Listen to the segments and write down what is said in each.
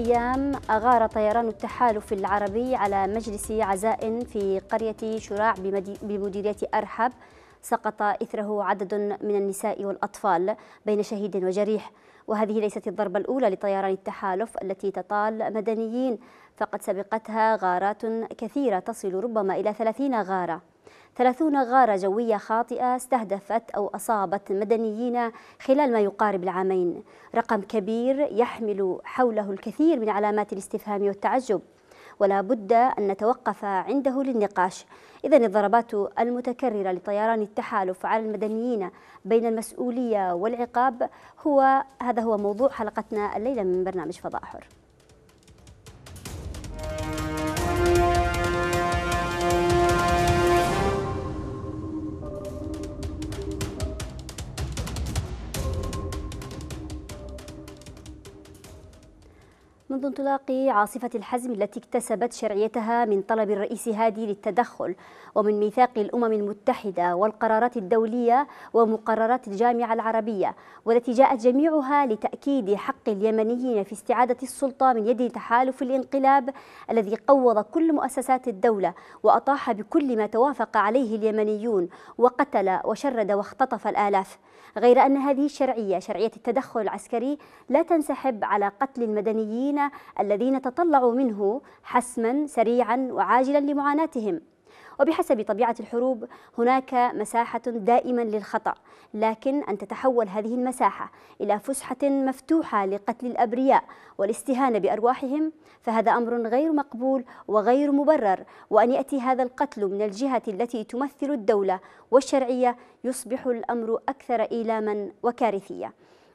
أيام أغار طيران التحالف العربي على مجلس عزاء في قرية شراع بمديرية أرحب سقط إثره عدد من النساء والأطفال بين شهيد وجريح. وهذه ليست الضربة الأولى لطيران التحالف التي تطال مدنيين فقد سبقتها غارات كثيرة تصل ربما إلى ثلاثين غارة. ثلاثون غارة جوية خاطئة استهدفت أو أصابت مدنيين خلال ما يقارب العامين. رقم كبير يحمل حوله الكثير من علامات الاستفهام والتعجب ولا بد أن نتوقف عنده للنقاش. إذا الضربات المتكررة لطيران التحالف على المدنيين بين المسؤولية والعقاب هو هذا هو موضوع حلقتنا الليلة من برنامج فضاء حر. منذ انطلاق عاصفة الحزم التي اكتسبت شرعيتها من طلب الرئيس هادي للتدخل ومن ميثاق الأمم المتحدة والقرارات الدولية ومقررات الجامعة العربية والتي جاءت جميعها لتأكيد حق اليمنيين في استعادة السلطة من يد تحالف الانقلاب الذي قوض كل مؤسسات الدولة وأطاح بكل ما توافق عليه اليمنيون وقتل وشرد واختطف الآلاف. غير أن هذه الشرعية شرعية التدخل العسكري لا تنسحب على قتل المدنيين الذين تطلعوا منه حسما سريعا وعاجلا لمعاناتهم. وبحسب طبيعة الحروب هناك مساحة دائما للخطأ لكن أن تتحول هذه المساحة إلى فسحة مفتوحة لقتل الأبرياء والاستهانة بأرواحهم فهذا أمر غير مقبول وغير مبرر. وأن يأتي هذا القتل من الجهة التي تمثل الدولة والشرعية يصبح الأمر أكثر إيلاما وكارثية.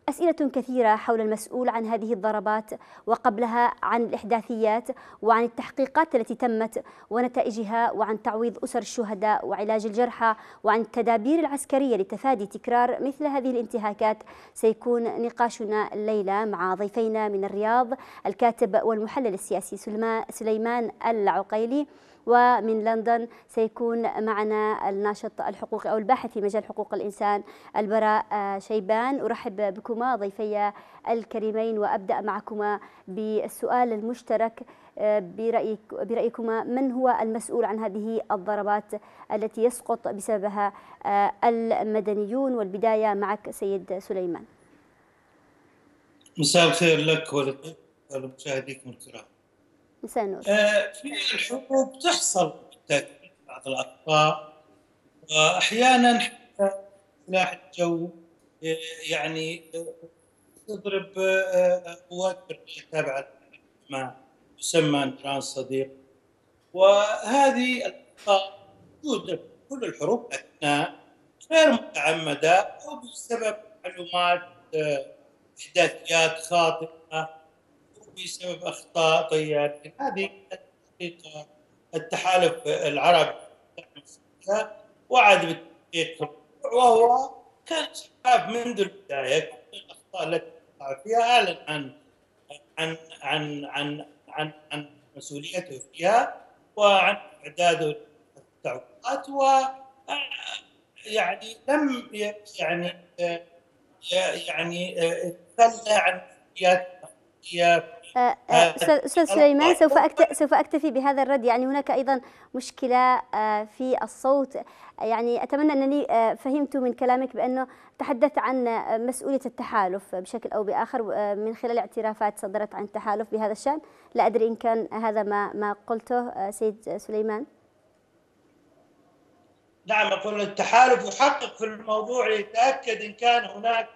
أسئلة كثيرة حول المسؤول عن هذه الضربات وقبلها عن الإحداثيات وعن التحقيقات التي تمت ونتائجها وعن تعويض أسر الشهداء وعلاج الجرحى وعن التدابير العسكرية لتفادي تكرار مثل هذه الانتهاكات. سيكون نقاشنا الليلة مع ضيفينا من الرياض الكاتب والمحلل السياسي سليمان العقيلي. ومن لندن سيكون معنا الناشط الحقوقي أو الباحث في مجال حقوق الإنسان البراء آه، شيبان. أرحب بكما ضيفي الكريمين وأبدأ معكما بالسؤال المشترك آه، برأيك برأيكما من هو المسؤول عن هذه الضربات التي يسقط بسببها آه، المدنيون؟ والبداية معك سيد سليمان. مساء الخير لك ولمشاهديكم الكرام. آه، في الحروب تحصل بالتاكيد بعض الاخطاء وأحيانا حتى سلاح الجو آه، يعني آه، تضرب قوات برية تابعة ما يسمى نيران صديق. وهذه الاخطاء في كل الحروب أثناء غير متعمدة أو بسبب معلومات إحداثيات خاطئة. بسبب أخطاء طيارين هذه الحقيقة التحالف العربي وعد بالتحقيق. وهو كان شفاف منذ البداية كل الأخطاء التي وقع فيها أعلن عن عن عن عن عن, عن مسؤوليته فيها وعن إعداده للتعويضات و يعني لم يعني يعني تخلى عن مسؤوليات أستاذ سليمان سوف سوف أكتفي بهذا الرد. يعني هناك أيضا مشكلة آه، في الصوت. يعني أتمنى أنني فهمت من كلامك بأنه تحدثت عن مسؤولية التحالف بشكل أو بآخر من خلال اعترافات صدرت عن التحالف بهذا الشأن. لا أدري إن كان هذا ما ما قلته سيد سليمان. نعم أقول التحالف يحقق في الموضوع يتاكد إن كان هناك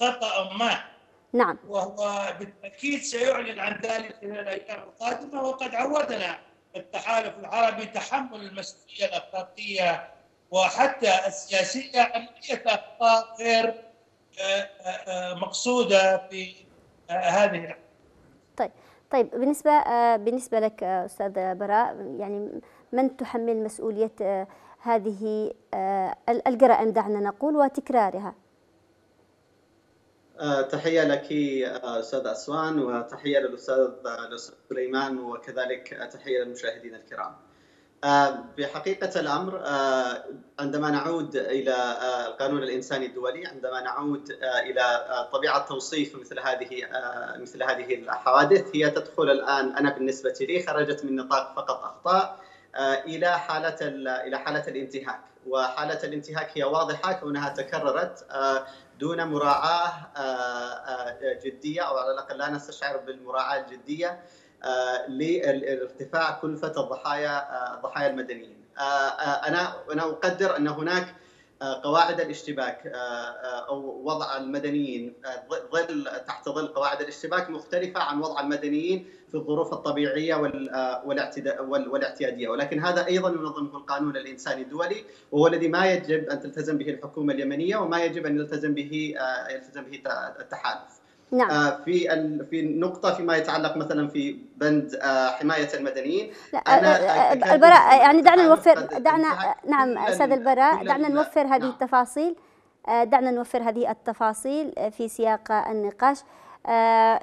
خطأ ما. نعم. وهو بالتأكيد سيعلن عن ذلك خلال الأيام القادمة وقد عودنا التحالف العربي تحمل المسؤولية الاخلاقيه وحتى السياسية عن اي أخطاء غير آه، آه، آه، مقصودة في هذه طيب طيب بالنسبة بالنسبة لك أستاذ براء يعني من تحمل مسؤولية هذه الجرائم دعنا نقول وتكرارها؟ تحية لك آه، أستاذ أسوان وتحية للأستاذ سليمان وكذلك تحية للمشاهدين الكرام. بحقيقة الأمر عندما نعود إلى القانون الإنساني الدولي عندما نعود إلى طبيعة توصيف مثل هذه مثل هذه الحوادث هي تدخل الآن أنا بالنسبة لي خرجت من نطاق فقط أخطاء إلى حالة إلى حالة الانتهاك. وحالة الانتهاك هي واضحة كونها تكررت دون مراعاة جدية أو على الأقل لا نستشعر بالمراعاة الجدية لارتفاع كلفة الضحايا الضحايا المدنيين. أنا أنا أقدر أن هناك قواعد الاشتباك أو وضع المدنيين ظل تحت ظل قواعد الاشتباك مختلفة عن وضع المدنيين في الظروف الطبيعية والاعتيادية ولكن هذا أيضا ينظمه القانون الإنساني الدولي وهو الذي ما يجب أن تلتزم به الحكومة اليمنية وما يجب أن يلتزم به يلتزم به التحالف. نعم. في في نقطة فيما يتعلق مثلا في بند حماية المدنيين. أنا البراء يعني دعنا نوفر دعنا نعم أستاذ البراء دعنا نوفر هذه نعم. التفاصيل. دعنا نوفر هذه التفاصيل في سياق النقاش.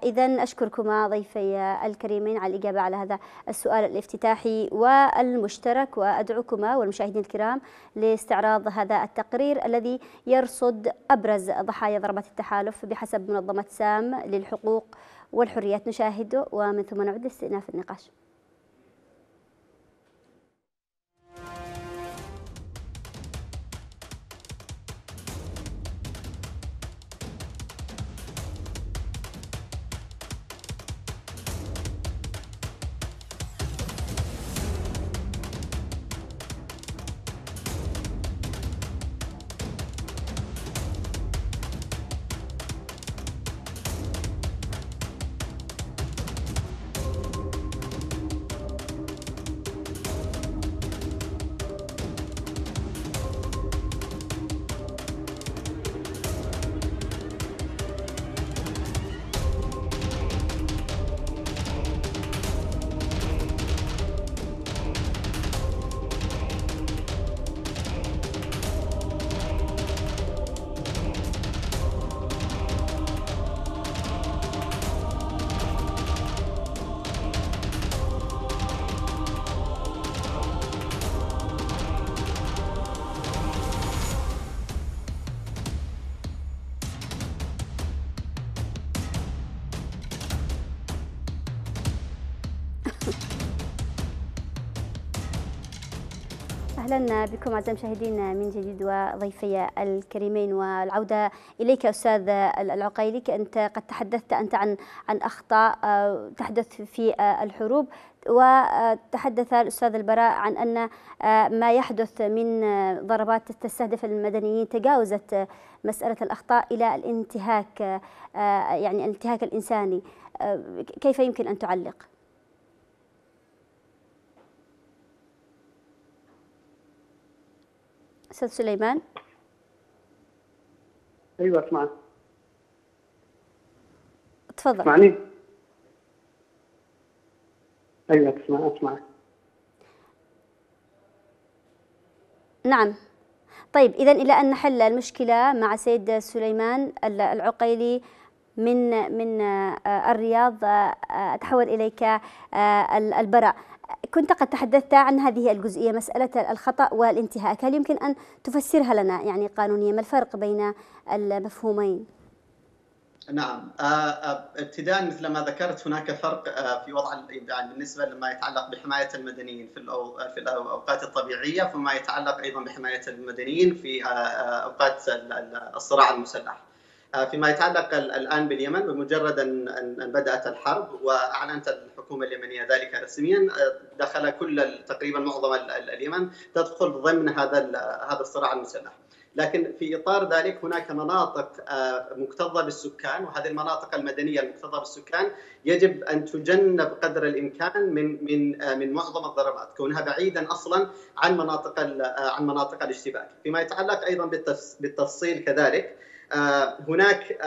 إذا أشكركما ضيفي الكريمين على الإجابة على هذا السؤال الافتتاحي والمشترك وأدعوكما والمشاهدين الكرام لاستعراض هذا التقرير الذي يرصد أبرز ضحايا ضربات التحالف بحسب منظمة سام للحقوق والحريات. نشاهده ومن ثم نعود لاستئناف النقاش. أهلا بكم أعزائي المشاهدين من جديد وضيفي الكريمين والعودة إليك أستاذ العقيلي أنت قد تحدثت أنت عن عن أخطاء تحدث في الحروب وتحدث الأستاذ البراء عن أن ما يحدث من ضربات تستهدف المدنيين تجاوزت مسألة الأخطاء إلى الانتهاك يعني الانتهاك الإنساني كيف يمكن أن تعلق؟ أستاذ سليمان؟ أيوه اسمعك تفضل. أسمعني؟ أيوه أسمع اسمعك نعم. طيب اذا إلى أن نحل المشكلة مع سيد سليمان العقيلي من من الرياض أتحول إليك البراء. كنت قد تحدثت عن هذه الجزئية مسألة الخطأ والانتهاك هل يمكن أن تفسرها لنا يعني قانونيا ما الفرق بين المفهومين؟ نعم ابتداء مثل ما ذكرت هناك فرق في وضع يعني بالنسبة لما يتعلق بحماية المدنيين في في الأوقات الطبيعية فما يتعلق أيضا بحماية المدنيين في أوقات الصراع المسلح. فيما يتعلق الآن باليمن بمجرد ان بدأت الحرب وأعلنت الحكومة اليمنية ذلك رسميا دخل كل تقريبا معظم اليمن تدخل ضمن هذا هذا الصراع المسلح. لكن في إطار ذلك هناك مناطق مكتظة بالسكان وهذه المناطق المدنية المكتظة بالسكان يجب أن تجنب قدر الإمكان من من من معظم الضربات كونها بعيدا أصلا عن مناطق عن مناطق الاشتباك فيما يتعلق أيضا بالتفصيل كذلك هناك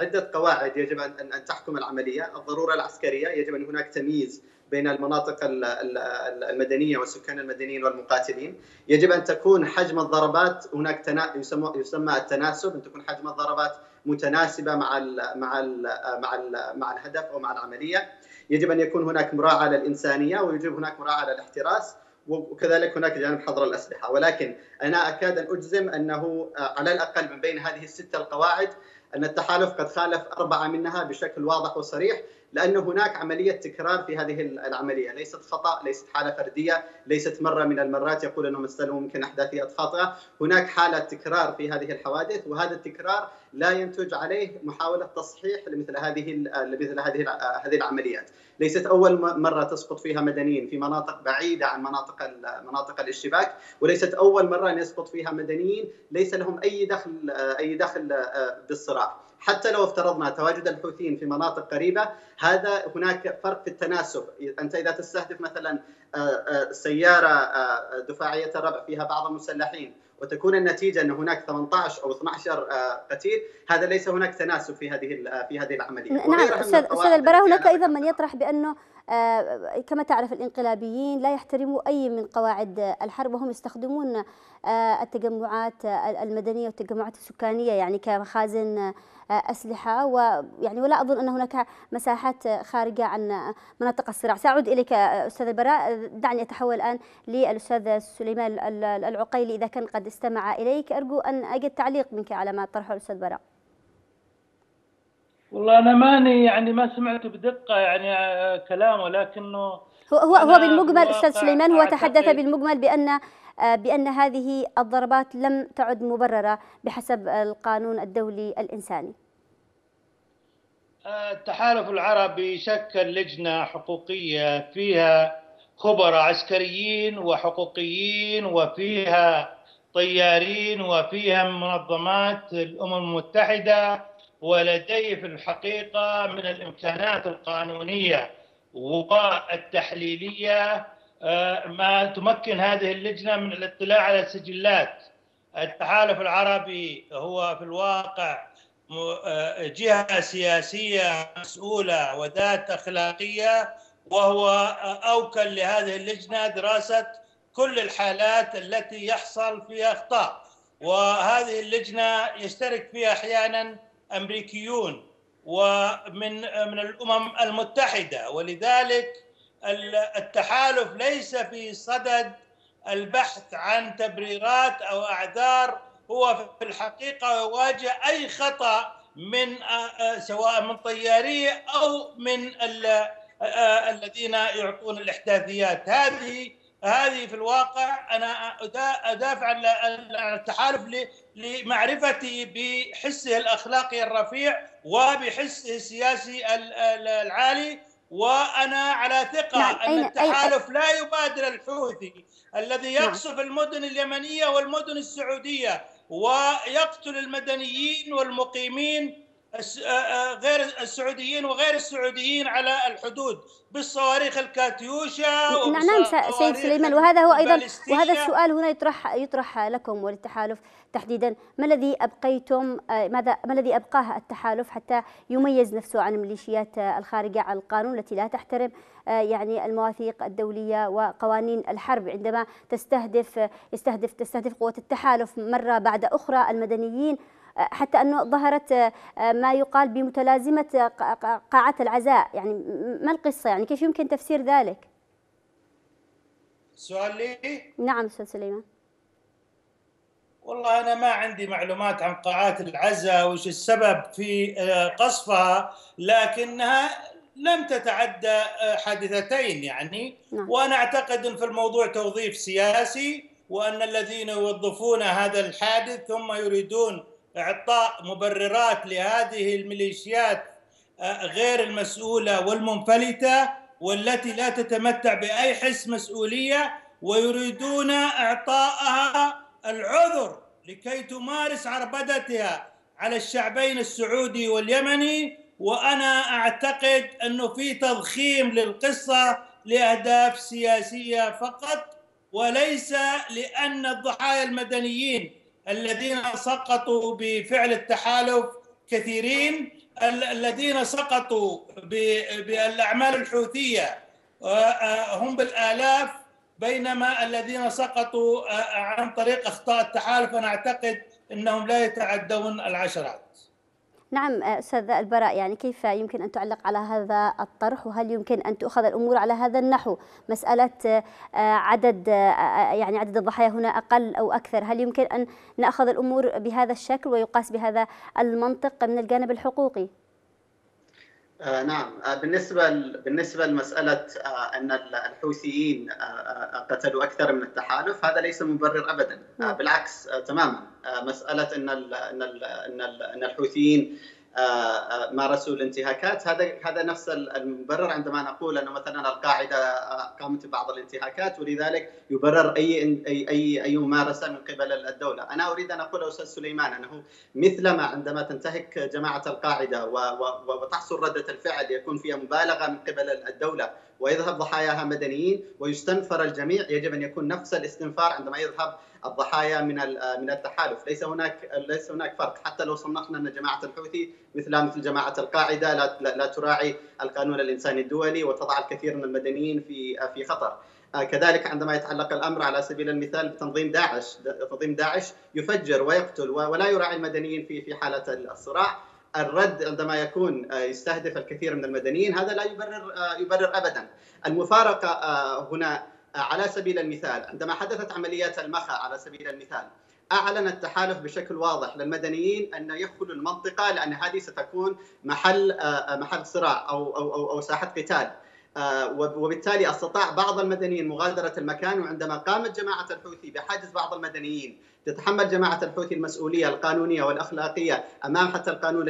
عدة قواعد يجب أن تحكم العملية. الضرورة العسكرية يجب أن هناك تمييز بين المناطق المدنية والسكان المدنيين والمقاتلين. يجب أن تكون حجم الضربات هناك تنا... يسمى, يسمى التناسب أن تكون حجم الضربات متناسبة مع ال مع ال مع ال مع الهدف أو مع العملية. يجب أن يكون هناك مراعاة للإنسانية ويجب هناك مراعاة للاحتراس. وكذلك هناك جانب حظر الأسلحة. ولكن أنا أكاد أن أجزم أنه على الأقل من بين هذه الستة القواعد أن التحالف قد خالف أربعة منها بشكل واضح وصريح. لأن هناك عملية تكرار في هذه العملية. ليست خطأ ليست حالة فردية ليست مرة من المرات يقول أنهم استلموا ممكن أحداثيات خاطئة. هناك حالة تكرار في هذه الحوادث وهذا التكرار لا ينتج عليه محاولة تصحيح لمثل هذه لمثل هذه هذه العمليات. ليست أول مرة تسقط فيها مدنيين في مناطق بعيدة عن مناطق مناطق الاشتباك وليست أول مرة أن يسقط فيها مدنيين. ليس لهم أي دخل أي دخل بالصراع. حتى لو افترضنا تواجد الحوثيين في مناطق قريبة هذا هناك فرق في التناسب. أنت إذا تستهدف مثلا سيارة دفاعية الربع فيها بعض المسلحين وتكون النتيجة إن هناك 18 أو 12 قتيل هذا ليس هناك تناسب في هذه في هذه العملية. نعم أستاذ أستاذ البراء هناك أيضا من يطرح بأنه آه كما تعرف الإنقلابيين لا يحترموا أي من قواعد الحرب وهم يستخدمون آه التجمعات المدنية والتجمعات السكانية يعني كمخازن أسلحة ويعني ولا أظن أن هناك مساحات خارجة عن مناطق الصراع. سأعود إليك أستاذ البراء. دعني أتحول الآن للاستاذ سليمان العقيلي إذا كان قد استمع إليك. أرجو أن أجد تعليق منك على ما طرحه الأستاذ براء. والله أنا ماني يعني ما سمعت بدقة يعني كلامه لكنه هو هو هو بالمجمل أستاذ سليمان هو تحدث بالمجمل بأن بأن هذه الضربات لم تعد مبررة بحسب القانون الدولي الإنساني. التحالف العربي شكل لجنة حقوقية فيها خبراء عسكريين وحقوقيين وفيها طيارين وفيها منظمات الأمم المتحدة ولديه في الحقيقة من الإمكانات القانونية والتحليلية ما تمكن هذه اللجنة من الاطلاع على السجلات. التحالف العربي هو في الواقع جهة سياسية مسؤولة وذات أخلاقية وهو أوكل لهذه اللجنة دراسة كل الحالات التي يحصل فيها أخطاء. وهذه اللجنة يشترك فيها أحيانا أمريكيون. ومن من الأمم المتحدة. ولذلك التحالف ليس في صدد البحث عن تبريرات أو أعذار. هو في الحقيقة يواجه أي خطأ من سواء من طياريه أو من الذين يعطون الإحداثيات. هذه هذه في الواقع أنا أدافع عن التحالف لمعرفتي بحسه الأخلاقي الرفيع وبحسه السياسي العالي وأنا على ثقة نعم. أن التحالف لا يبادر الحوثي الذي يقصف نعم. المدن اليمنية والمدن السعودية ويقتل المدنيين والمقيمين غير السعوديين وغير السعوديين على الحدود بالصواريخ الكاتيوشا نعم نعم سيد سليمان. وهذا هو أيضا وهذا السؤال هنا يطرح يطرح لكم وللتحالف تحديدا. ما الذي ابقيتم ماذا ما الذي أبقاه التحالف حتى يميز نفسه عن الميليشيات الخارجه عن القانون التي لا تحترم يعني المواثيق الدولية وقوانين الحرب؟ عندما تستهدف يستهدف تستهدف قوه التحالف مرة بعد أخرى المدنيين حتى أنه ظهرت ما يقال بمتلازمة قاعات العزاء. يعني ما القصة؟ يعني كيف يمكن تفسير ذلك؟ سؤال لي؟ نعم أستاذ سليمان. والله أنا ما عندي معلومات عن قاعات العزاء وش السبب في قصفها لكنها لم تتعدى حادثتين يعني. نعم. وأنا أعتقد أن في الموضوع توظيف سياسي وأن الذين يوظفون هذا الحادث ثم يريدون إعطاء مبررات لهذه الميليشيات غير المسؤولة والمنفلتة والتي لا تتمتع بأي حس مسؤولية ويريدون اعطائها العذر لكي تمارس عربدتها على الشعبين السعودي واليمني. وأنا أعتقد أنه في تضخيم للقصة لأهداف سياسية فقط وليس لأن الضحايا المدنيين الذين سقطوا بفعل التحالف كثيرين الذين سقطوا بالأعمال الحوثية هم بالآلاف بينما الذين سقطوا عن طريق أخطاء التحالف أنا أعتقد إنهم لا يتعدون العشرات. نعم أستاذ البراء يعني كيف يمكن أن تعلق على هذا الطرح؟ وهل يمكن أن تؤخذ الأمور على هذا النحو؟ مسألة عدد يعني عدد الضحايا هنا أقل أو أكثر. هل يمكن أن نأخذ الأمور بهذا الشكل ويقاس بهذا المنطق من الجانب الحقوقي؟ آه نعم. آه بالنسبة بالنسبة لمسألة آه أن الحوثيين قتلوا أكثر من التحالف هذا ليس مبرر أبدا. نعم. بالعكس تماما. مسألة أن ال أن ال أن, ال أن الحوثيين مارسوا الانتهاكات. هذا هذا نفس المبرر عندما نقول أنه مثلا القاعدة آه، قامت ببعض الانتهاكات ولذلك يبرر أي اي اي أي ممارسة من قبل الدولة، أنا أريد أن أقول أستاذ سليمان أنه مثلما عندما تنتهك جماعة القاعدة وتحصل ردة الفعل يكون فيها مبالغة من قبل الدولة ويذهب ضحاياها مدنيين ويستنفر الجميع يجب أن يكون نفس الاستنفار عندما يذهب الضحايا من من التحالف، ليس هناك ليس هناك فرق حتى لو صنفنا أن جماعة الحوثي مثل مثل جماعة القاعدة لا لا تراعي القانون الإنساني الدولي وتضع الكثير من المدنيين في في خطر. آه، كذلك عندما يتعلق الأمر على سبيل المثال بتنظيم داعش، تنظيم داعش يفجر ويقتل ولا يراعي المدنيين في في حالة الصراع. الرد عندما يكون آه، يستهدف الكثير من المدنيين هذا لا يبرر آه، يبرر ابدا. المفارقة هنا على سبيل المثال عندما حدثت عمليات المخا على سبيل المثال أعلن التحالف بشكل واضح للمدنيين أن يدخلوا المنطقة لأن هذه ستكون محل آه، محل صراع أو أو أو, أو ساحة قتال. آه، وبالتالي أستطاع بعض المدنيين مغادرة المكان وعندما قامت جماعة الحوثي بحجز بعض المدنيين تتحمل جماعة الحوثي المسؤولية القانونية والأخلاقية أمام حتى القانون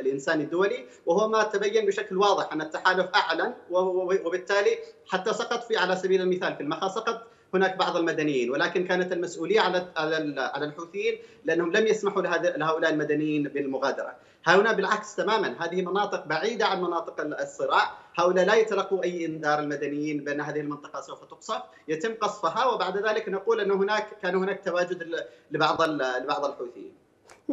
الإنساني الدولي وهو ما تبين بشكل واضح أن التحالف أعلن وبالتالي حتى سقط في على سبيل المثال في المخا سقط هناك بعض المدنيين ولكن كانت المسؤولية على على الحوثيين لأنهم لم يسمحوا لهؤلاء المدنيين بالمغادرة. هنا بالعكس تماما. هذه مناطق بعيدة عن مناطق الصراع، هؤلاء لا يتلقوا أي إنذار المدنيين بأن هذه المنطقة سوف تقصف، يتم قصفها وبعد ذلك نقول أن هناك كان هناك تواجد لبعض لبعض الحوثيين.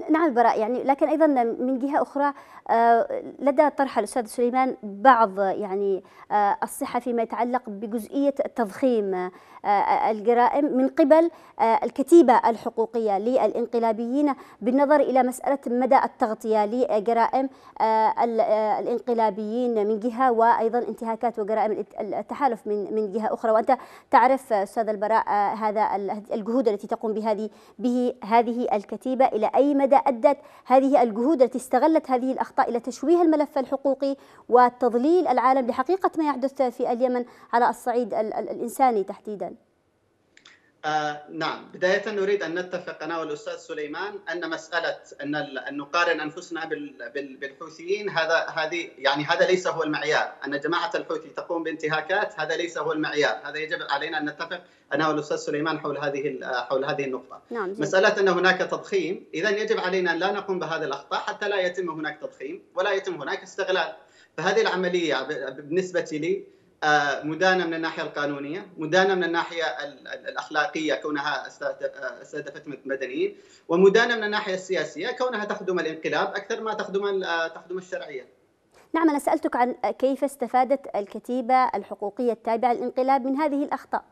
نعم براء يعني لكن أيضا من جهة أخرى آه، لدى طرح الأستاذ سليمان بعض يعني آه، الصحة فيما يتعلق بجزئية تضخيم آه، الجرائم من قبل الكتيبة الحقوقية للإنقلابيين بالنظر إلى مسألة مدى التغطية لجرائم الإنقلابيين من جهة وأيضا انتهاكات وجرائم التحالف من من جهة أخرى. وأنت تعرف أستاذ البراء هذا الجهود التي تقوم بهذه به هذه الكتيبة إلى أي مدى مدى أدت؟ هذه الجهود التي استغلت هذه الأخطاء إلى تشويه الملف الحقوقي وتضليل العالم لحقيقة ما يحدث في اليمن على الصعيد الإنساني تحديدا. آه نعم. بداية نريد أن نتفق أنا والأستاذ سليمان أن مسألة أن أن نقارن أنفسنا بالحوثيين هذا هذه يعني هذا ليس هو المعيار. أن جماعة الحوثي تقوم بانتهاكات هذا ليس هو المعيار. هذا يجب علينا أن نتفق أنا والأستاذ سليمان حول هذه حول هذه النقطة. نعم مسألة أن هناك تضخيم إذا يجب علينا أن لا نقوم بهذه الأخطاء حتى لا يتم هناك تضخيم ولا يتم هناك استغلال. فهذه العملية بالنسبة لي مدانه من الناحية القانونية، مدانه من الناحية الأخلاقية كونها استهدفت مدنيين، ومدانه من الناحية السياسية كونها تخدم الانقلاب أكثر ما تخدم تخدم الشرعية. نعم أنا سألتك عن كيف استفادت الكتيبة الحقوقية التابعة للانقلاب من هذه الأخطاء.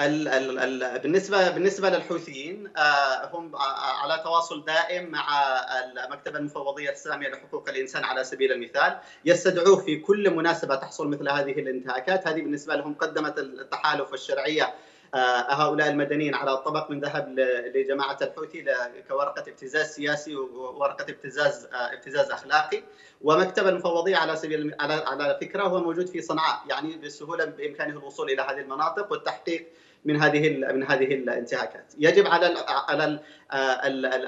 ال ال ال بالنسبة بالنسبة للحوثيين آه، هم على تواصل دائم مع المكتبه المفوضية الساميه لحقوق الإنسان على سبيل المثال. يستدعوه في كل مناسبة تحصل مثل هذه الانتهاكات. هذه بالنسبة لهم قدمت التحالف والشرعيه آه، هؤلاء المدنيين على طبق من ذهب لجماعة الحوثي كورقة ابتزاز سياسي وورقه ابتزاز آه، ابتزاز أخلاقي. ومكتب المفوضية على سبيل على فكرة هو موجود في صنعاء يعني بسهولة بإمكانه الوصول إلى هذه المناطق والتحقيق من هذه من هذه الانتهاكات. يجب على على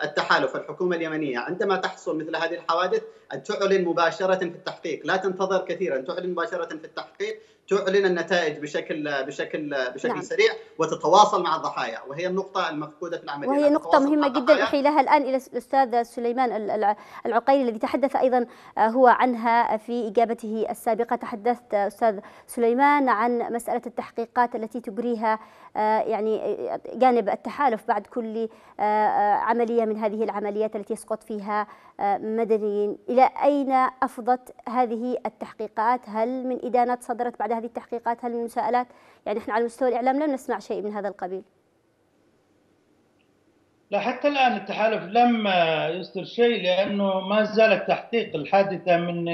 التحالف. الحكومة اليمنية عندما تحصل مثل هذه الحوادث أن تعلن مباشرة في التحقيق. لا تنتظر كثيرا. تعلن مباشرة في التحقيق تعلن النتائج بشكل بشكل بشكل نعم. سريع وتتواصل مع الضحايا. وهي النقطة المفقودة في العملية. وهي نقطة مهمة جدا أحيلها الآن إلى الأستاذ سليمان العقيلي الذي تحدث أيضا آه، هو عنها في إجابته السابقة. تحدثت أستاذ سليمان عن مسألة التحقيقات التي تجريها يعني آه، جانب التحالف بعد كل عملية من هذه العمليات التي يسقط فيها مدنيين. إلى أين أفضت هذه التحقيقات؟ هل من إدانات صدرت بعد هذه التحقيقات؟ هل من مساءلات؟ يعني إحنا على مستوى الإعلام لم نسمع شيء من هذا القبيل. لا حتى الآن التحالف لم يصدر شيء لأنه ما زال التحقيق الحادثة من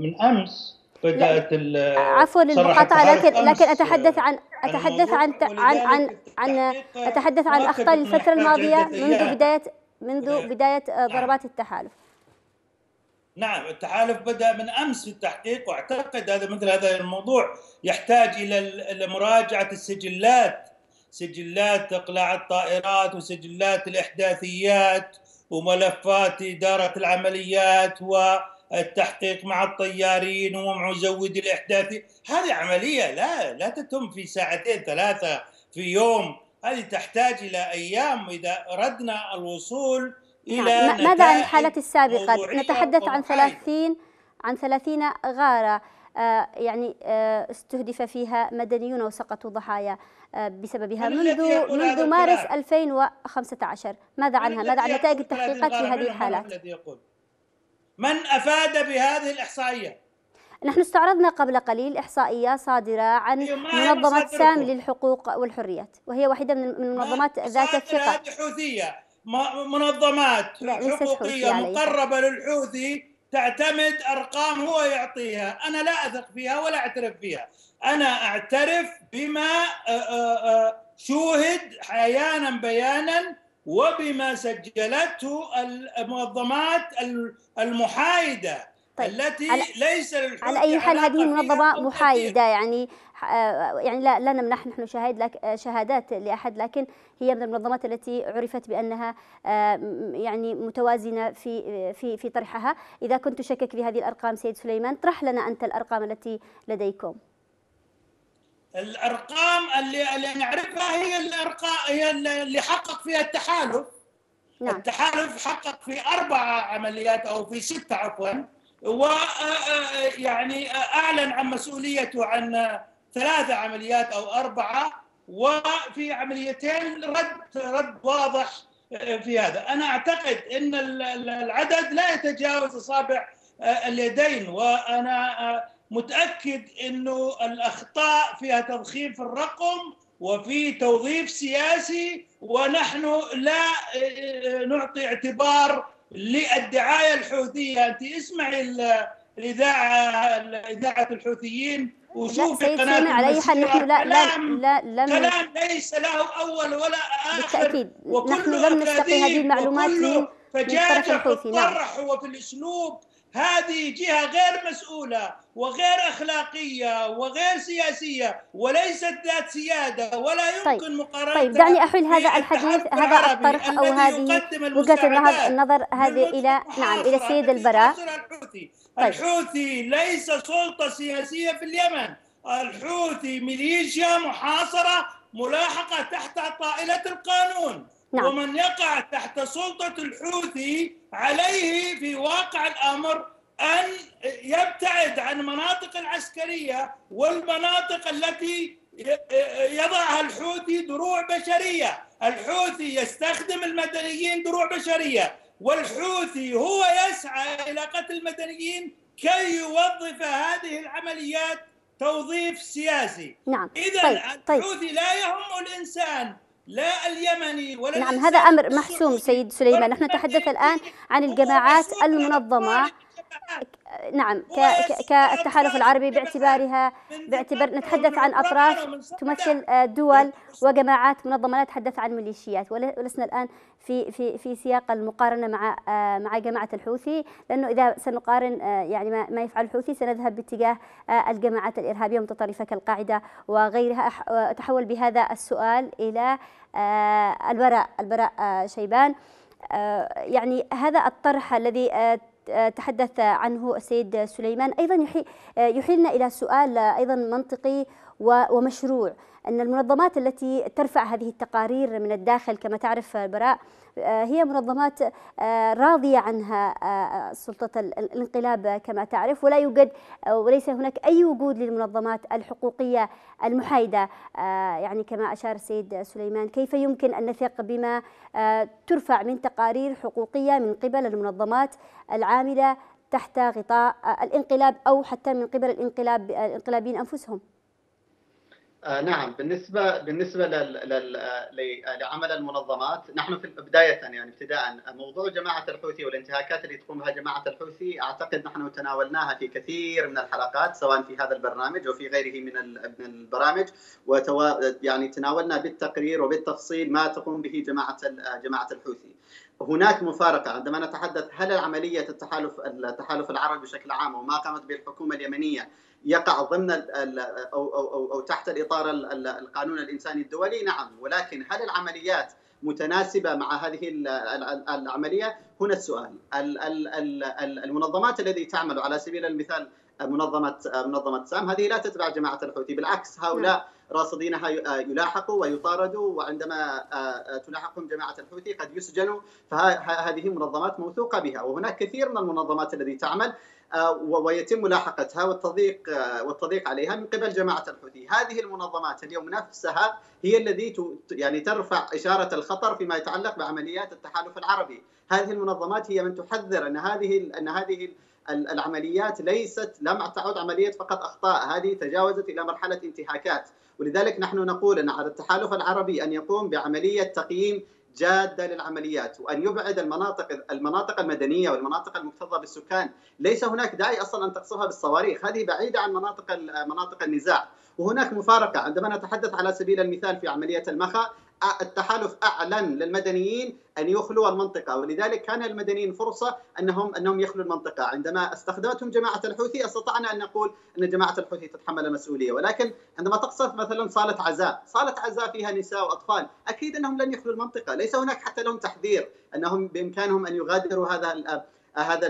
من أمس بدأت عفوا المقاطعة لكن لكن أتحدث عن أتحدث عن عن عن, عن أتحدث عن أخطاء الفترة الماضية منذ بداية منذ بداية ضربات التحالف. نعم التحالف بدأ من أمس في التحقيق وأعتقد هذا مثل هذا الموضوع يحتاج إلى مراجعة السجلات. سجلات إقلاع الطائرات وسجلات الإحداثيات وملفات إدارة العمليات والتحقيق مع الطيارين ومع مزودي الاحداثي هذه عملية لا لا تتم في ساعتين ثلاثة في يوم. هذه تحتاج إلى أيام. إذا أردنا الوصول إلى نعم. ماذا عن الحالات السابقة؟ نتحدث عن 30 عن 30 غارة آه يعني آه استهدف فيها مدنيون وسقطوا ضحايا آه، بسببها منذ منذ مارس 2015 ماذا عنها؟ ماذا عن نتائج التحقيقات في هذه الحالات؟ الذي يقول؟ من أفاد بهذه الإحصائية؟ نحن استعرضنا قبل قليل إحصائية صادرة عن منظمة سام للحقوق والحريات وهي واحدة من المنظمات ذات الثقة. حوثية منظمات حقوقية مقربة للحوثي تعتمد أرقام هو يعطيها. أنا لا أثق فيها ولا أعترف فيها. أنا أعترف بما آه، آه، آه، شوهد عيانا بيانا وبما سجلته المنظمات المحايدة طيب. التي على ليس على أي حال هذه منظمه محايدة يعني يعني لا لا نمنح نحن شهاد لك شهادات لأحد لكن هي من المنظمات التي عرفت بأنها يعني متوازنة في في في طرحها إذا كنت تشكك في هذه الأرقام سيد سليمان اطرح لنا أنت الأرقام التي لديكم الأرقام اللي اللي نعرفها هي الارقام هي اللي حقق فيها التحالف نعم. التحالف حقق في أربع عمليات أو في ستة عفوا ويعني أعلن عن مسؤوليته عن ثلاثة عمليات أو أربعة وفي عمليتين رد رد واضح في هذا أنا أعتقد إن العدد لا يتجاوز اصابع اليدين وأنا متأكد إنه الأخطاء فيها تضخيم في الرقم وفي توظيف سياسي ونحن لا آه، نعطي اعتبار للدعاية الحوثية. أنت اسمعي الإذاعة اذاعه الحوثيين وشوفي قناة على حال نحن لا لا لا لم كلام ليس له أول ولا آخر. بالتأكيد. نحن لم نستقي هذه المعلومات من فجاجة في الطرح وفي الأسلوب هذه جهة غير مسؤولة وغير أخلاقية وغير سياسية وليست ذات سيادة ولا يمكن طيب. مقارنة طيب دعني أحل هذا الحديث هذا الطرح أو هذه وجهة النظر هذه إلى نعم إلى السيد البراء الحوثي طيب. الحوثي ليس سلطة سياسية في اليمن الحوثي ميليشيا محاصرة ملاحقة تحت طائلة القانون نعم. ومن يقع تحت سلطة الحوثي عليه في واقع الأمر أن يبتعد عن المناطق العسكرية والمناطق التي يضعها الحوثي دروع بشرية الحوثي يستخدم المدنيين دروع بشرية والحوثي هو يسعى إلى قتل المدنيين كي يوظف هذه العمليات توظيف سياسي نعم إذا طيب. طيب. الحوثي لا يهم الإنسان لا اليمني ولا نعم هذا أمر محسوم سيد سليمان. نحن نتحدث الآن عن الجماعات المنظمة. نعم كالتحالف العربي باعتبارها باعتبار نتحدث عن أطراف تمثل آه، دول وجماعات منظمه لا نتحدث عن ميليشيات. ولسنا الآن في في في سياق المقارنة مع آه، مع جماعة الحوثي لأنه إذا سنقارن آه، يعني ما, ما يفعل الحوثي سنذهب باتجاه الجماعات الإرهابية المتطرفه كالقاعدة وغيرها. تحول بهذا السؤال إلى البراء البراء شيبان. يعني هذا الطرح الذي تحدث عنه السيد سليمان. أيضا يحيلنا إلى سؤال أيضا منطقي ومشروع. أن المنظمات التي ترفع هذه التقارير من الداخل كما تعرف براء آه، هي منظمات آه، راضية عنها آه، سلطة الانقلاب كما تعرف. ولا يوجد وليس هناك أي وجود للمنظمات الحقوقية المحايدة. يعني كما أشار السيد سليمان كيف يمكن أن نثق بما ترفع من تقارير حقوقية من قبل المنظمات العاملة تحت غطاء الانقلاب أو حتى من قبل الانقلاب الانقلابيين أنفسهم؟ آه نعم بالنسبة بالنسبة لل... لل... لعمل المنظمات نحن في بداية يعني ابتداء موضوع جماعة الحوثي والانتهاكات اللي تقوم بها جماعة الحوثي أعتقد نحن تناولناها في كثير من الحلقات سواء في هذا البرنامج وفي غيره من من البرامج وتو... يعني تناولنا بالتقرير وبالتفصيل ما تقوم به جماعة جماعة الحوثي. هناك مفارقة عندما نتحدث هل عمليه التحالف التحالف العربي بشكل عام وما قامت به الحكومة اليمنية يقع ضمن أو أو أو تحت الإطار القانون الإنساني الدولي. نعم ولكن هل العمليات متناسبة مع هذه العملية؟ هنا السؤال. المنظمات التي تعمل على سبيل المثال منظمه منظمة سام هذه لا تتبع جماعة الحوثي بالعكس هؤلاء راصدينها يلاحقوا ويطاردوا وعندما تلاحقهم جماعة الحوثي قد يسجنوا فهذه منظمات موثوقة بها. وهناك كثير من المنظمات التي تعمل ويتم ملاحقتها والتضييق والتضييق عليها من قبل جماعة الحوثي، هذه المنظمات اليوم نفسها هي الذي يعني ترفع إشارة الخطر فيما يتعلق بعمليات التحالف العربي، هذه المنظمات هي من تحذر أن هذه أن هذه العمليات ليست لم تعد عملية فقط أخطاء، هذه تجاوزت إلى مرحلة انتهاكات، ولذلك نحن نقول أن على التحالف العربي أن يقوم بعملية تقييم جادة للعمليات وأن يبعد المناطق المناطق المدنية والمناطق المكتظة بالسكان، ليس هناك داعي أصلا أن تقصفها بالصواريخ، هذه بعيدة عن مناطق مناطق النزاع، وهناك مفارقة. عندما نتحدث على سبيل المثال في عملية المخا التحالف أعلن للمدنيين أن يخلوا المنطقة ولذلك كان للمدنيين فرصة انهم أنهم يخلوا المنطقة. عندما استخدمتهم جماعة الحوثي استطعنا أن نقول أن جماعة الحوثي تتحمل المسؤولية. ولكن عندما تقصف مثلا صالة عزاء صالة عزاء فيها نساء وأطفال أكيد أنهم لن يخلوا المنطقة. ليس هناك حتى لهم تحذير أنهم بإمكانهم أن يغادروا هذا هذا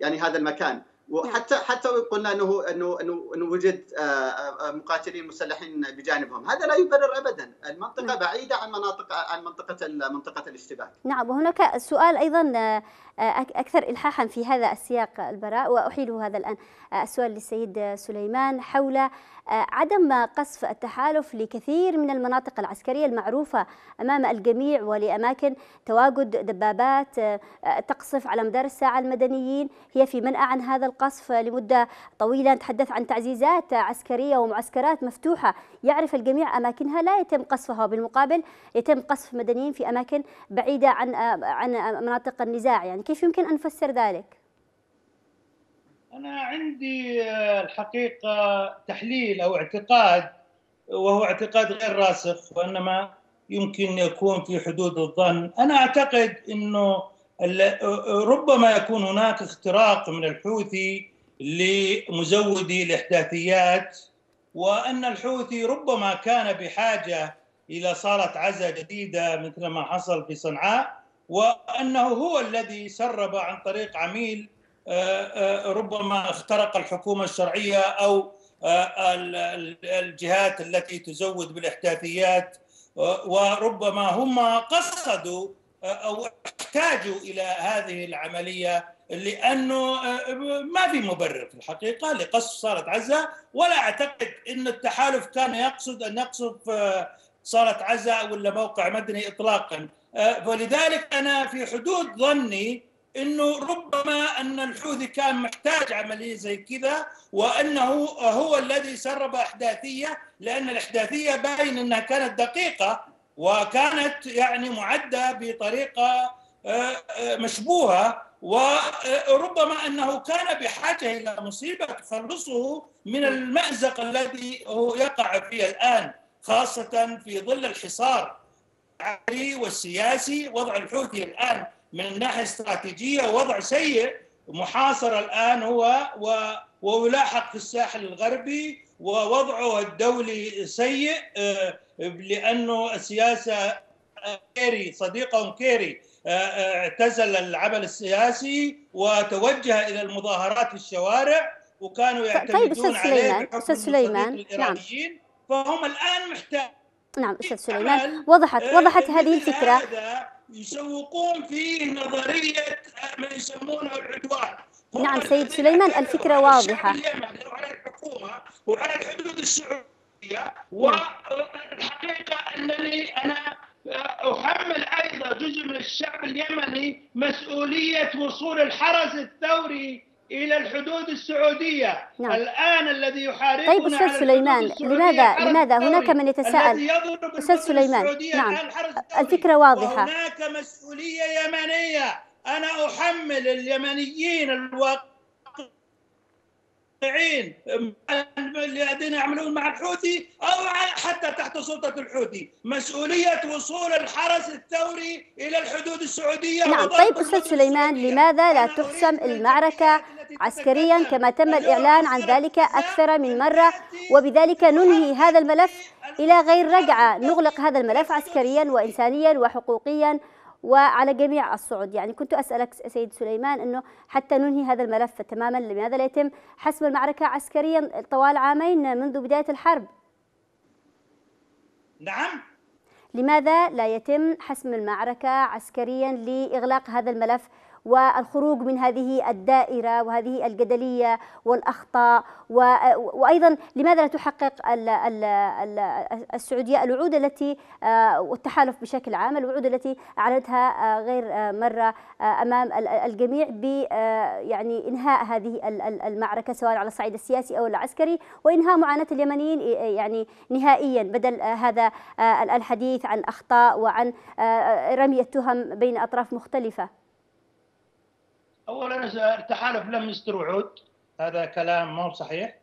يعني هذا المكان. وحتى حتى قلنا أنه أنه أنه أنه وجد مقاتلين مسلحين بجانبهم، هذا لا يبرر ابدا، المنطقة بعيدة عن مناطق عن منطقة منطقة الاشتباك. نعم وهناك سؤال أيضا أكثر الحاحا في هذا السياق البراء وأحيله هذا الآن السؤال للسيد سليمان حول عدم قصف التحالف لكثير من المناطق العسكرية المعروفة أمام الجميع ولأماكن تواجد دبابات تقصف على مدار الساعة المدنيين هي في منأى عن هذا القصف لمدة طويلة. نتحدث عن تعزيزات عسكرية ومعسكرات مفتوحة. يعرف الجميع أماكنها. لا يتم قصفها. وبالمقابل يتم قصف مدنيين في أماكن بعيدة عن عن مناطق النزاع. يعني كيف يمكن أن نفسر ذلك؟ أنا عندي الحقيقة تحليل أو اعتقاد وهو اعتقاد غير راسخ وإنما يمكن يكون في حدود الظن. أنا أعتقد أنه ربما يكون هناك اختراق من الحوثي لمزودي الإحداثيات وأن الحوثي ربما كان بحاجة إلى صالة عزا جديدة مثل ما حصل في صنعاء وأنه هو الذي سرب عن طريق عميل ربما اخترق الحكومة الشرعية أو الجهات التي تزود بالاحداثيات وربما هم قصدوا أو احتاجوا إلى هذه العملية لأنه ما في مبرر في الحقيقة لقصف صاله عزة ولا أعتقد إن التحالف كان يقصد أن يقصف صاله عزة ولا موقع مدني اطلاقا. فلذلك أنا في حدود ظني إنه ربما أن الحوثي كان محتاج عملية زي كذا وأنه هو الذي سرب أحداثية لأن الأحداثية باين إنها كانت دقيقة وكانت يعني معدة بطريقة مشبوهة وربما أنه كان بحاجة إلى مصيبة تخلصه من المأزق الذي هو يقع فيه الآن خاصة في ظل الحصار والسياسي وضع الحوثي الآن من الناحيه الاستراتيجيه وضع سيء محاصر الآن هو ويلاحق في الساحل الغربي ووضعه الدولي سيء لأنه السياسة كيري صديقهم كيري اعتزل العمل السياسي وتوجه إلى المظاهرات في الشوارع وكانوا يعتمدون طيب عليه أستاذ سليمان نعم. فهم الآن محتاج نعم أستاذ سليمان وضحت وضحت هذه الفكرة. يسوقون فيه نظرية ما يسمونه العدوان. نعم سيد سليمان الفكرة واضحة وعلى الحكومة وعلى الحدود السعودية والحقيقة أنني أنا أحمل أيضا جزء من الشعب اليمني مسؤولية وصول الحرس الثوري إلى الحدود السعودية نعم. الآن الذي يحاربنا طيب أستاذ على سليمان، السعودية لماذا- لماذا هناك من يتساءل؟ الحدود سليمان، السعودية نعم. الفكرة واضحة. وهناك مسؤولية يمنية أنا أحمل اليمنيين الواقعين الذين يعملون مع الحوثي أو حتى تحت سلطة الحوثي مسؤولية وصول الحرس الثوري إلى الحدود السعودية نعم طيب الحدود سليمان. لماذا لا تحسم التي عسكريا. كما تم اليوم الإعلان عن ذلك أكثر من مرة سيأتي وبذلك ننهي هذا الملف إلى غير رجعة نغلق هذا الملف عسكريا وإنسانيا وحقوقيا وعلى جميع الصعد يعني كنت أسألك سيد سليمان أنه حتى ننهي هذا الملف تماما لماذا لا يتم حسم المعركة عسكريا طوال عامين منذ بداية الحرب؟ نعم. لماذا لا يتم حسم المعركة عسكريا لإغلاق هذا الملف والخروج من هذه الدائرة وهذه الجدلية والأخطاء وأيضا لماذا لا تحقق ال- ال- ال- السعودية الوعود التي آه، والتحالف بشكل عام الوعود التي أعلنتها آه، غير آه، مرة أمام ال- الجميع ب يعني إنهاء هذه ال- ال- المعركة سواء على الصعيد السياسي أو العسكري وإنهاء معاناة اليمنيين يعني نهائيا بدل هذا الحديث عن أخطاء وعن رمي التهم بين أطراف مختلفة. اولا التحالف لم يصدر وعود هذا كلام مو صحيح.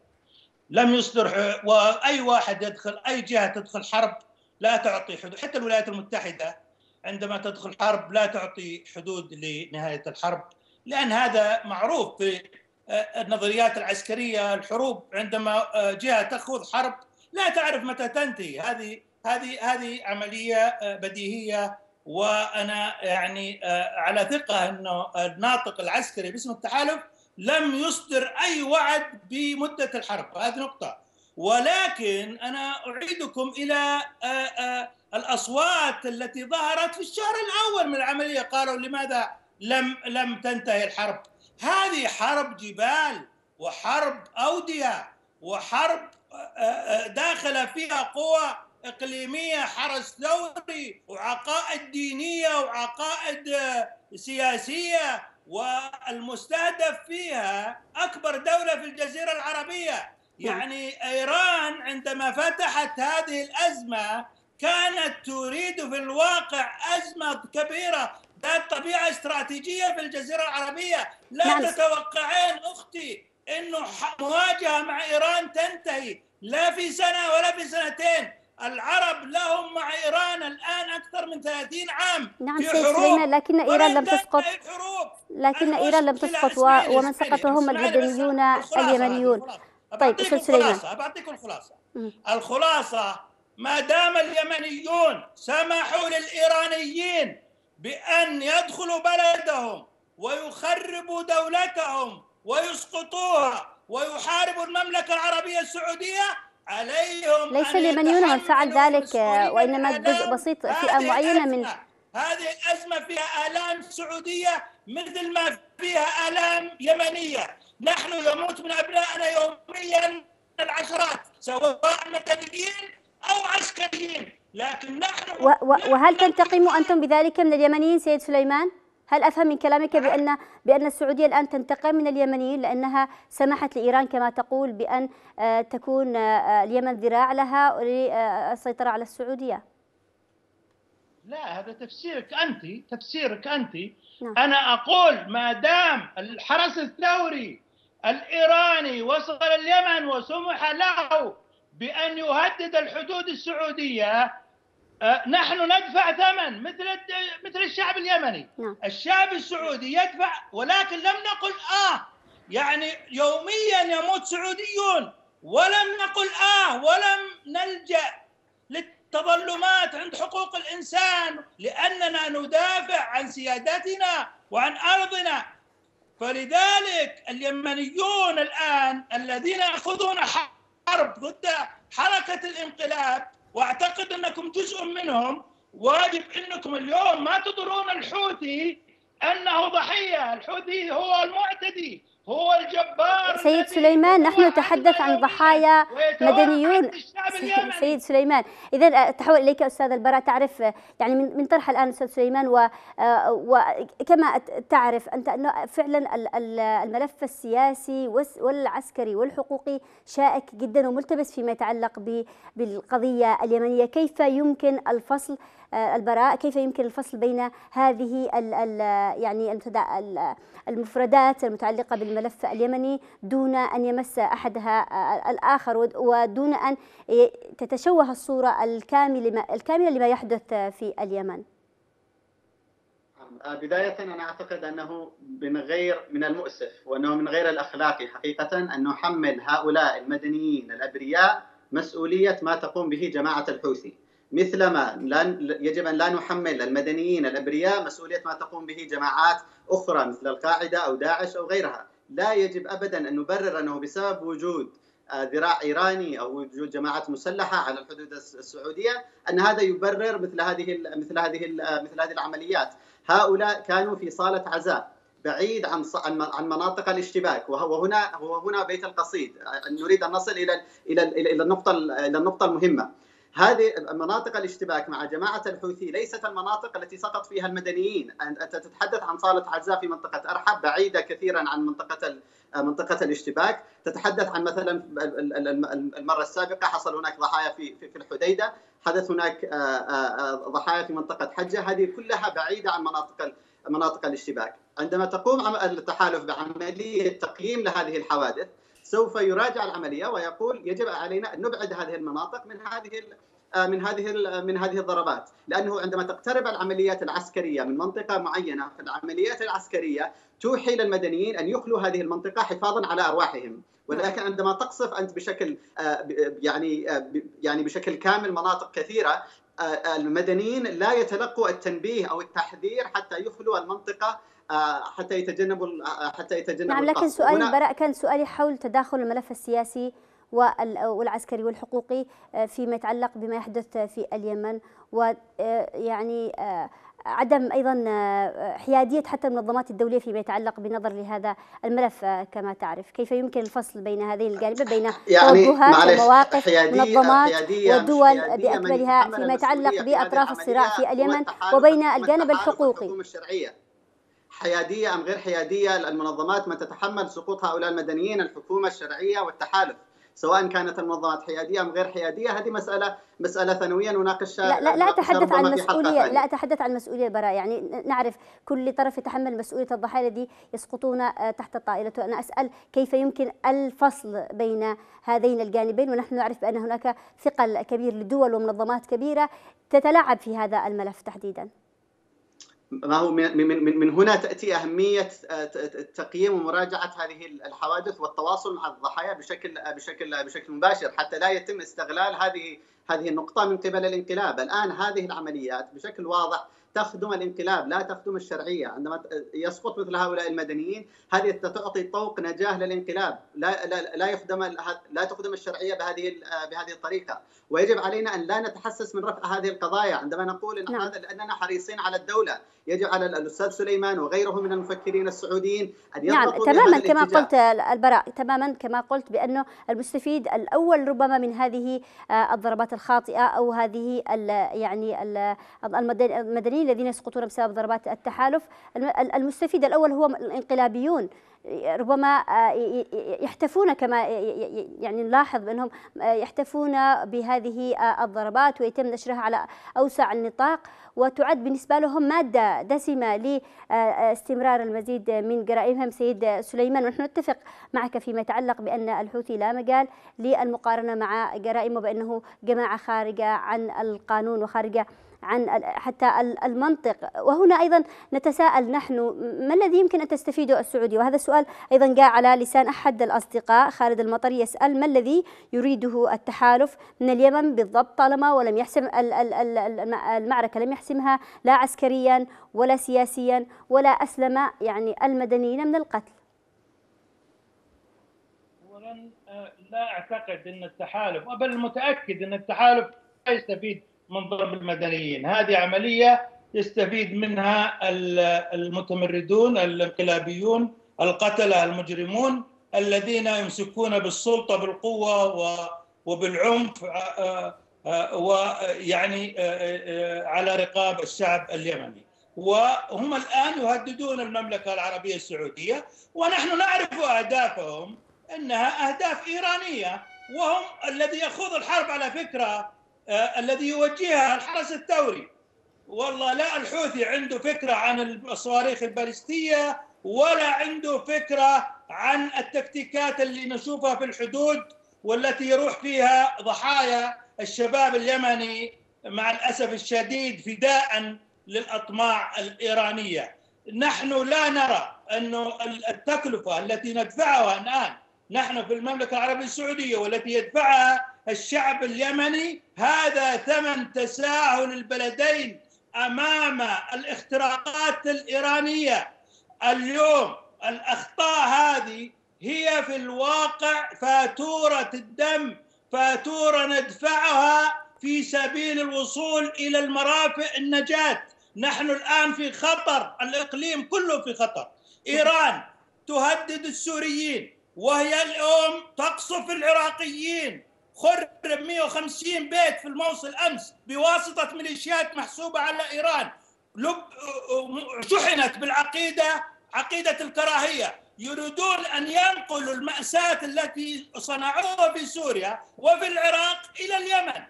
لم يصدر وأي واحد يدخل أي جهة تدخل حرب لا تعطي حدود. حتى الولايات المتحدة عندما تدخل حرب لا تعطي حدود لنهاية الحرب. لأن هذا معروف في النظريات العسكرية الحروب. عندما جهة تخوض حرب لا تعرف متى تنتهي. هذه هذه هذه عملية بديهية وأنا يعني آه، على ثقة إنه الناطق العسكري باسم التحالف لم يصدر أي وعد بمدة الحرب. هذه نقطة. ولكن أنا أعيدكم إلى آه، آه، الأصوات التي ظهرت في الشهر الأول من العملية. قالوا لماذا لم لم تنتهي الحرب؟ هذه حرب جبال وحرب أودية وحرب آه، آه، داخل فيها قوى إقليمية حرس ثوري وعقائد دينية وعقائد آه، سياسية والمستهدف فيها أكبر دولة في الجزيرة العربية. يعني إيران عندما فتحت هذه الأزمة كانت تريد في الواقع أزمة كبيرة ذات طبيعة استراتيجية في الجزيرة العربية. لا نعم. تتوقعين أختي إنه ح- مواجهة مع إيران تنتهي لا في سنة ولا في سنتين. العرب لهم مع إيران الآن أكثر من 30 عام نعم في حروب لكن إيران لم تسقط لكن إيران لم تسقط ومن سقط هم هذه، اليمنيون. طيب، أستاذ سليمان. الخلاصة بعطيك الخلاصة. الخلاصة ما دام اليمنيون سمحوا للإيرانيين بأن يدخلوا بلدهم ويخربوا دولتهم ويسقطوها ويحاربوا المملكة العربية السعودية عليهم ليس أن اليمنيون من فعل ذلك، وإنما جزء بسيط، فئة معينة من-. هذه الأزمة فيها آلام سعودية مثل ما فيها آلام يمنية نحن يموت من أبنائنا يوميا العشرات سواء مدنيين أو عسكريين لكن نحن و- و- وهل تنتقموا أنتم بذلك من اليمنيين سيد سليمان؟ هل أفهم من كلامك بأن بأن السعودية الآن تنتقم من اليمنيين لأنها سمحت لإيران كما تقول بأن آه، تكون آه، اليمن ذراع لها للسيطرة على السعودية؟ لا هذا تفسيرك أنت تفسيرك أنت نعم. أنا أقول ما دام الحرس الثوري الإيراني وصل اليمن وسمح له بأن يهدد الحدود السعودية آه، نحن ندفع ثمن مثل مثل الشعب اليمني. نعم. الشعب السعودي يدفع ولكن لم نقل آه. يعني يوميا يموت سعوديون. ولم نقل آه. ولم نلجأ للتظلمات عند حقوق الإنسان لأننا ندافع عن سيادتنا وعن أرضنا. فلذلك اليمنيون الآن الذين يأخذون حرب ضد حركة الانقلاب واعتقد انكم جزء منهم. واجب انكم اليوم ما تضرون الحوثي انه ضحية، الحوثي هو المعتدي. هو الجبار سيد سليمان نحن نتحدث عن ضحايا مدنيون. سيد سليمان اذا تحول إليك أستاذ البراء. تعرف يعني من من طرح الآن أستاذ سليمان و آه، وكما تعرف أنت أنه فعلا ال- ال- الملف السياسي والعسكري والحقوقي شائك جدا وملتبس فيما يتعلق بالقضية اليمنية. كيف يمكن الفصل آه، البراء كيف يمكن الفصل بين هذه ال ال يعني المفردات المتعلقة بالملف اليمني دون أن يمس أحدها آه، الآخر ود- ودون أن ي- تتشوه الصورة الكامله لما- الكاملة لما يحدث في اليمن. آه، بداية أنا أعتقد أنه من غير من المؤسف وأنه من غير الأخلاقي حقيقة أن نحمل هؤلاء المدنيين الأبرياء مسؤولية ما تقوم به جماعة الحوثي. مثلما لا يجب أن لا نحمل المدنيين الأبرياء مسؤولية ما تقوم به جماعات أخرى مثل القاعدة أو داعش أو غيرها. لا يجب أبدا أن نبرر أنه بسبب وجود آه، ذراع إيراني أو وجود جماعات مسلحة على الحدود الس- السعودية أن هذا يبرر مثل هذه مثل هذه ال- مثل هذه العمليات. هؤلاء كانوا في صالة عزاء بعيد عن عن مناطق الاشتباك. وه- وهنا هو هنا بيت القصيد. نريد أن نصل إلى إلى إلى النقطة إلى النقطة المهمة. هذه مناطق الاشتباك مع جماعة الحوثي ليست المناطق التي سقط فيها المدنيين. أنت تتحدث عن صالة عزاء في منطقة أرحب بعيدة كثيرا عن منطقة منطقة الاشتباك. تتحدث عن مثلا ال- ال- ال- المرة السابقة حصل هناك ضحايا في في الحديدة. حدث هناك آه، آه، آه، ضحايا في منطقة حجة. هذه كلها بعيدة عن مناطق مناطق الاشتباك. عندما تقوم التحالف بعملية تقييم لهذه الحوادث سوف يراجع العملية ويقول يجب علينا أن نبعد هذه المناطق من هذه آه، من هذه ال- من هذه الضربات. لأنه عندما تقترب العمليات العسكرية من منطقة معينة فالعمليات العسكرية توحي للمدنيين أن يخلوا هذه المنطقة حفاظا على أرواحهم. ولكن عندما تقصف أنت بشكل آه، يعني آه، يعني بشكل كامل مناطق كثيرة آه، المدنيين لا يتلقوا التنبيه أو التحذير حتى يخلوا المنطقة آه، حتى يتجنبوا آه، حتى يتجنبوا نعم لكن. سؤالي البراء كان سؤالي حول تداخل الملف السياسي وال- والعسكري والحقوقي آه، فيما يتعلق بما يحدث في اليمن ويعني عدم أيضا آه، حيادية حتى المنظمات الدولية فيما يتعلق بنظر لهذا الملف آه، كما تعرف. كيف يمكن الفصل بين هذين الجانبين؟ بين يعني توجهات ومواقف منظمات ودول بأكملها فيما يتعلق بأطراف الصراع في اليمن وبين الجانب الحقوقي. حيادية أم غير حيادية المنظمات من تتحمل سقوط هؤلاء المدنيين الحكومة الشرعية والتحالف سواء كانت المنظمات حيادية أم غير حيادية. هذه مسألة مسألة ثانوية نناقشها لا لا لا أتحدث عن مسؤولية. لا أتحدث عن مسؤولية البراء يعني نعرف كل طرف يتحمل مسؤولية الضحايا الذي يسقطون آه، تحت طائلته أنا أسأل كيف يمكن الفصل بين هذين الجانبين؟ ونحن نعرف بأن هناك ثقل كبير لدول ومنظمات كبيرة تتلاعب في هذا الملف تحديدا. ما هو من من هنا تأتي أهمية آه، تقييم ومراجعة هذه الحوادث والتواصل مع الضحايا بشكل آه، بشكل بشكل مباشر حتى لا يتم استغلال هذه هذه النقطة من قبل الانقلاب، الآن هذه العمليات بشكل واضح تخدم الانقلاب لا تخدم الشرعية، عندما يسقط مثل هؤلاء المدنيين هذه تعطي طوق نجاة للانقلاب، لا لا لا يخدم لا تخدم الشرعية بهذه بهذه الطريقة، ويجب علينا أن لا نتحسس من رفع هذه القضايا عندما نقول إن نعم. هذا لأننا حريصين على الدولة، يجب على الأستاذ سليمان وغيره من المفكرين السعوديين أن نعم تماما كما. قلت البراء تماما كما قلت بأنه المستفيد الأول ربما من هذه آه، الضربات الخاطئة أو هذه ال يعني ال المدنيين الذين يسقطون بسبب ضربات التحالف. الم- المستفيد الأول هو الانقلابيون. ربما آه، يحتفون كما يعني نلاحظ بأنهم آه، يحتفون بهذه آه، الضربات ويتم نشرها على أوسع النطاق. وتعد بالنسبة لهم مادة دسمة لاستمرار المزيد من جرائمهم. سيد سليمان ونحن نتفق معك فيما يتعلق بأن الحوثي لا مجال للمقارنة مع جرائمه بأنه جماعة خارجة عن القانون وخارجة عن حتى ال- المنطق. وهنا أيضا نتساءل نحن ما الذي يمكن أن تستفيده السعوديه وهذا السؤال أيضا جاء على لسان أحد الأصدقاء خالد المطري يسأل ما الذي يريده التحالف من اليمن بالضبط؟ طالما ولم يحسم ال- ال- ال- الم- المعركة لم يحسمها لا عسكريا ولا سياسيا ولا أسلم يعني المدنيين من القتل. اولا آه، لا أعتقد إن التحالف بل متأكد إن التحالف لا يستفيد من ضرب المدنيين. هذه عملية يستفيد منها ال- المتمردون الانقلابيون القتلة المجرمون الذين يمسكون بالسلطة بالقوة وبالعنف ويعني على رقاب الشعب اليمني. وهم الآن يهددون المملكة العربية السعودية ونحن نعرف أهدافهم إنها أهداف إيرانية وهم الذي يخوض الحرب على فكرة آه الذي يوجهها الحرس الثوري. والله لا الحوثي عنده فكرة عن الصواريخ البالستية ولا عنده فكرة عن التكتيكات اللي نشوفها في الحدود والتي يروح فيها ضحايا الشباب اليمني مع الأسف الشديد فداء للأطماع الإيرانية. نحن لا نرى انه التكلفة التي ندفعها الآن نحن في المملكة العربية السعودية والتي يدفعها الشعب اليمني هذا ثمن تساهل البلدين أمام الاختراقات الإيرانية. اليوم الأخطاء هذه هي في الواقع فاتورة الدم فاتورة ندفعها في سبيل الوصول إلى المرافق النجاة. نحن الآن في خطر الإقليم كله في خطر. إيران تهدد السوريين وهي اليوم تقصف العراقيين. خرب 150 بيت في الموصل أمس بواسطة ميليشيات محسوبة على إيران. لب شحنت بالعقيدة عقيدة الكراهية. يريدون أن ينقلوا المأساة التي صنعوها في سوريا وفي العراق إلى اليمن.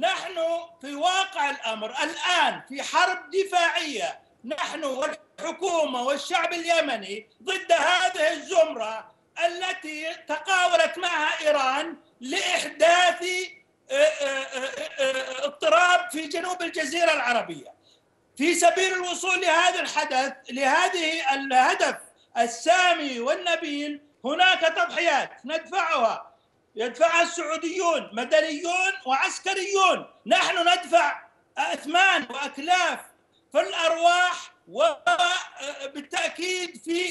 نحن في واقع الأمر الآن في حرب دفاعية. نحن والحكومة والشعب اليمني ضد هذه الزمرة التي تقاولت معها إيران لإحداث اضطراب في جنوب الجزيرة العربية. في سبيل الوصول لهذا الحدث لهذه الهدف السامي والنبيل هناك تضحيات ندفعها. يدفعها السعوديون مدنيون وعسكريون. نحن ندفع أثمان وأكلاف في الأرواح وبالتاكيد في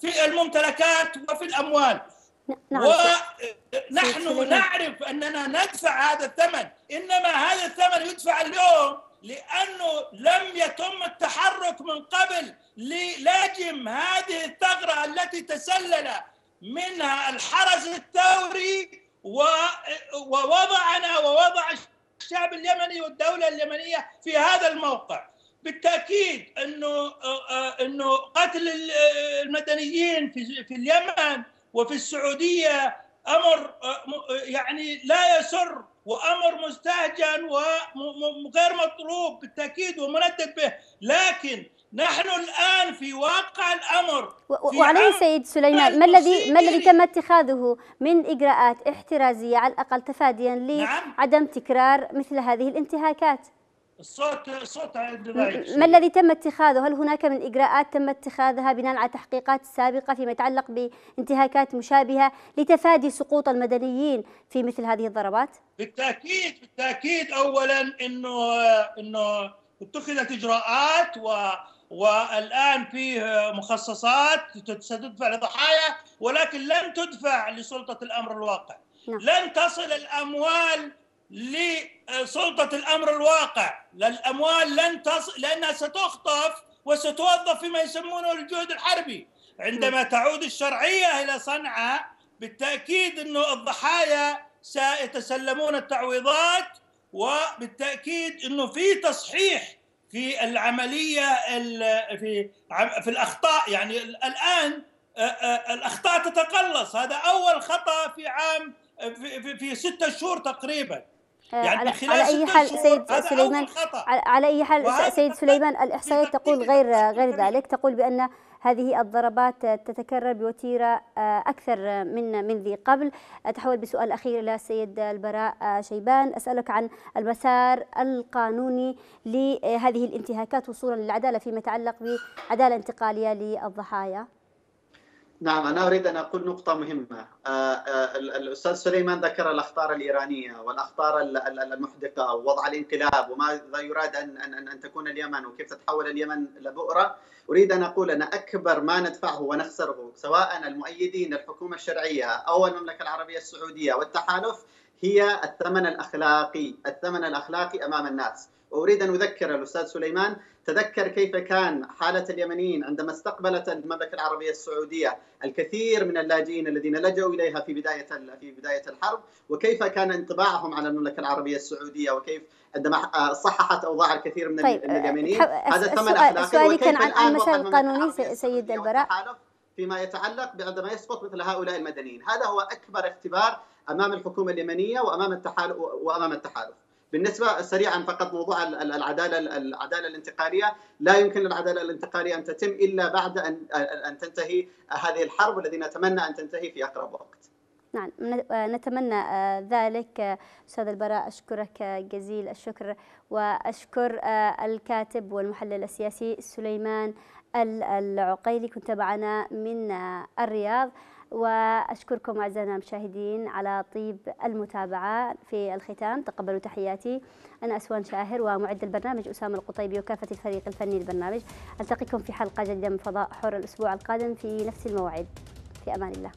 في الممتلكات وفي الأموال. نعم. ونحن نعرف أننا ندفع هذا الثمن. إنما هذا الثمن يدفع اليوم لأنه لم يتم التحرك من قبل للاجم هذه الثغرة التي تسلل منها الحرس الثوري ووضعنا ووضع الشعب اليمني والدولة اليمنية في هذا الموقع. بالتأكيد أنه أنه قتل المدنيين في في اليمن وفي السعودية أمر يعني لا يسر وأمر مستهجن وغير مطلوب بالتأكيد ومندد به. لكن نحن الآن في واقع الأمر وعليه سيد سليمان ما الذي ما الذي تم اتخاذه من إجراءات احترازية على الأقل تفاديا لعدم نعم. تكرار مثل هذه الانتهاكات؟ الصوت الصوت ما الذي تم اتخاذه؟ هل هناك من إجراءات تم اتخاذها بناء على تحقيقات سابقة فيما يتعلق بانتهاكات مشابهة لتفادي سقوط المدنيين في مثل هذه الضربات؟ بالتاكيد بالتأكيد اولا انه إنه اتخذت إجراءات و والآن فيه مخصصات ستدفع لضحايا ولكن لن تدفع لسلطة الأمر الواقع نعم. لن تصل الأموال لسلطة الأمر الواقع. الأموال لن تصل لأنها ستخطف وستوظف فيما يسمونه الجهد الحربي. عندما تعود الشرعية إلى صنعاء بالتأكيد أنه الضحايا سيتسلمون التعويضات وبالتأكيد أنه في تصحيح في العملية في في الأخطاء. يعني الآن الأخطاء تتقلص. هذا أول خطأ في عام في, في, في ستة شهور تقريبا. يعني على, على أي حال سيد سليمان على أي حال سيد سليمان الاحصائيات تقول غير غير ذلك تقول بأن هذه الضربات تتكرر بوتيرة أكثر من من ذي قبل. أتحول بسؤال أخير إلى السيد البراء شيبان. أسألك عن المسار القانوني لهذه الانتهاكات وصولا للعدالة فيما يتعلق بعدالة انتقالية للضحايا. نعم أنا أريد أن أقول نقطة مهمة. الأستاذ سليمان ذكر الأخطار الإيرانية والأخطار المحدقة ووضع الانقلاب وماذا يراد أن, أن, أن تكون اليمن وكيف تتحول اليمن لبؤرة أريد أن أقول أن أكبر ما ندفعه ونخسره سواء المؤيدين للحكومة الشرعية أو المملكة العربية السعودية والتحالف هي الثمن الأخلاقي، الثمن الأخلاقي أمام الناس، وأريد أن أذكر الأستاذ سليمان تذكر كيف كان حالة اليمنيين عندما استقبلت المملكة العربية السعودية الكثير من اللاجئين الذين لجوا إليها في بداية في بداية الحرب وكيف كان انطباعهم على المملكة العربية السعودية وكيف عندما صححت أوضاع الكثير من طيب اليمنيين. هذا ثمن أخلاقي سؤالي كان عن المسائل القانونيه سيد البراء فيما يتعلق بعندما يسقط مثل هؤلاء المدنيين. هذا هو أكبر اختبار أمام الحكومة اليمنية وأمام التحالف وأمام التحالف. بالنسبة سريعا فقط موضوع العدالة العدالة الانتقالية لا يمكن للعدالة الانتقالية أن تتم إلا بعد ان ان تنتهي هذه الحرب والذي نتمنى أن تنتهي في أقرب وقت. نعم نتمنى ذلك أستاذ البراء أشكرك جزيل الشكر وأشكر الكاتب والمحلل السياسي سليمان العقيلي كنت معنا من الرياض وأشكركم أعزائنا المشاهدين على طيب المتابعة في الختام. تقبلوا تحياتي. أنا أسوان شاهر ومعد البرنامج أسامة القطيبي وكافة الفريق الفني للبرنامج. ألتقيكم في حلقة جديدة من فضاء حر الأسبوع القادم في نفس الموعد. في أمان الله.